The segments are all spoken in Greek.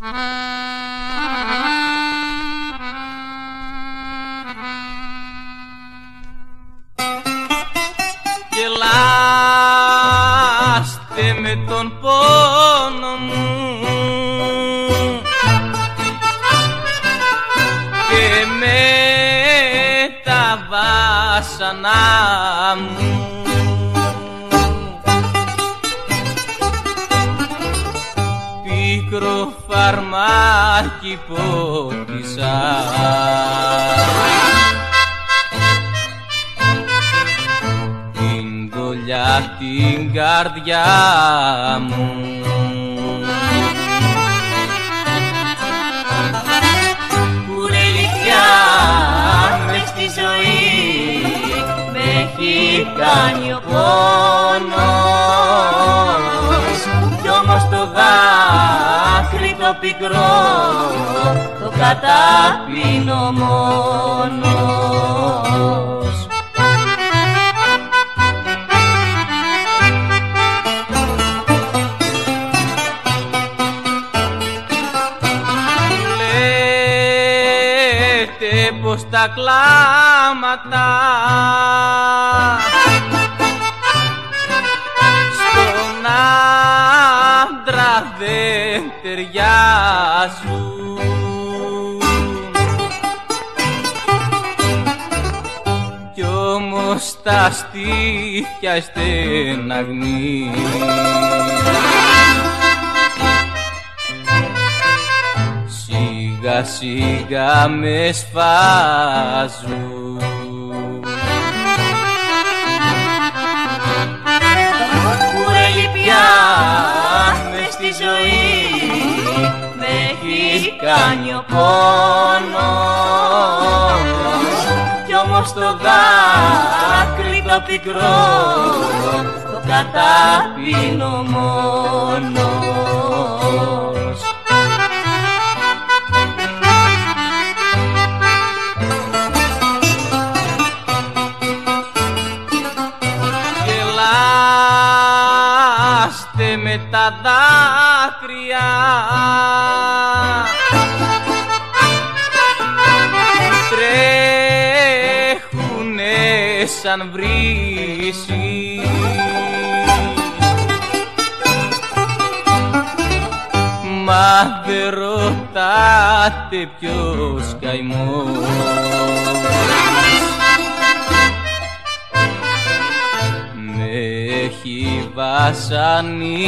Γελάστε με τον πόνο μου. Και με τα βάσανα μου πίκρο φαρμάκι πότισα την δολιά την καρδιά μου. Κουρελικιά μες στη ζωή με έχει κάνει ο το πικρό το καταπίνω μόνος. Λέτε πως τα κλάματα δεν ταιριάζουν κι όμως τα στήθια στεναγνή σιγά σιγά με σφάζουν κάνει ο πόνος. Κι όμως το δάκρυ το πικρό το καταπίνω μόνος με τα δάκρυα. Τρέχουνε σαν βρύση Μα δεν ρωτάτε ποιος καημός έχει βασανίσει.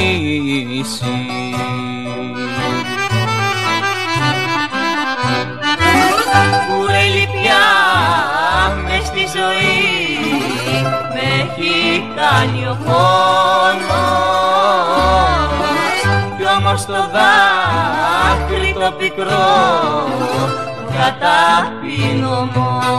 Κουρέλι πια μες στη ζωή με έχει κάνει ο πόνος κι όμως το δάκρυ το πικρό το καταπίνω μόνος